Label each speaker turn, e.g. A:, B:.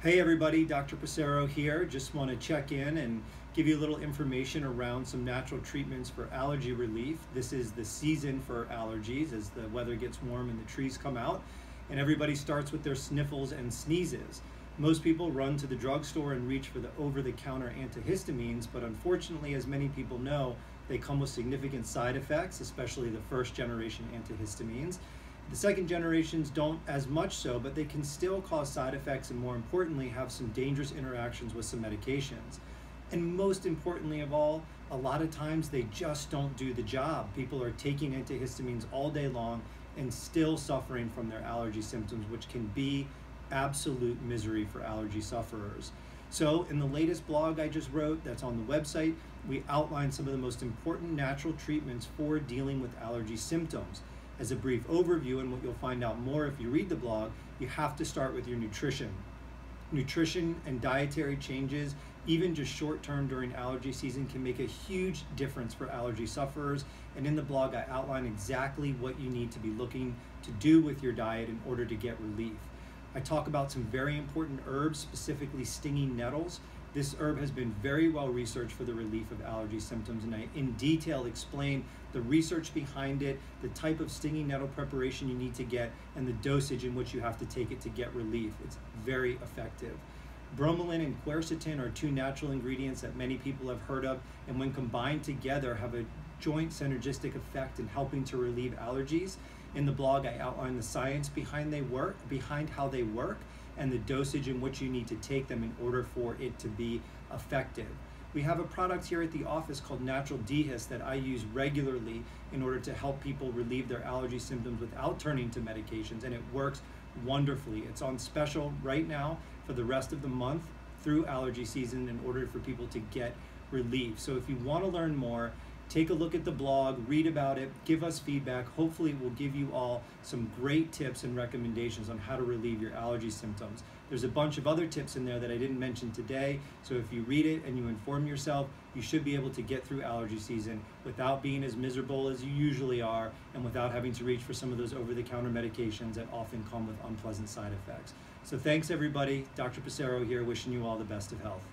A: Hey everybody, Dr. Passero here. Just want to check in and give you a little information around some natural treatments for allergy relief. This is the season for allergies as the weather gets warm and the trees come out, and everybody starts with their sniffles and sneezes. Most people run to the drugstore and reach for the over the counter antihistamines, but unfortunately, as many people know, they come with significant side effects, especially the first generation antihistamines. The second generations don't as much so, but they can still cause side effects and more importantly, have some dangerous interactions with some medications. And most importantly of all, a lot of times they just don't do the job. People are taking antihistamines all day long and still suffering from their allergy symptoms, which can be absolute misery for allergy sufferers. So, in the latest blog I just wrote that's on the website, we outline some of the most important natural treatments for dealing with allergy symptoms as a brief overview and what you'll find out more if you read the blog, you have to start with your nutrition. Nutrition and dietary changes, even just short term during allergy season, can make a huge difference for allergy sufferers. And in the blog, I outline exactly what you need to be looking to do with your diet in order to get relief. I talk about some very important herbs, specifically stinging nettles, this herb has been very well researched for the relief of allergy symptoms, and I in detail explain the research behind it, the type of stinging nettle preparation you need to get, and the dosage in which you have to take it to get relief. It's very effective. Bromelain and quercetin are two natural ingredients that many people have heard of, and when combined together, have a joint synergistic effect in helping to relieve allergies. In the blog, I outline the science behind they work, behind how they work, and the dosage in which you need to take them in order for it to be effective. We have a product here at the office called Natural D-Hist that I use regularly in order to help people relieve their allergy symptoms without turning to medications, and it works wonderfully. It's on special right now for the rest of the month through allergy season in order for people to get relief. So if you want to learn more, take a look at the blog, read about it, give us feedback. Hopefully, it will give you all some great tips and recommendations on how to relieve your allergy symptoms. There's a bunch of other tips in there that I didn't mention today, so if you read it and you inform yourself, you should be able to get through allergy season without being as miserable as you usually are and without having to reach for some of those over the counter medications that often come with unpleasant side effects. So, thanks everybody. Dr. Passero here, wishing you all the best of health.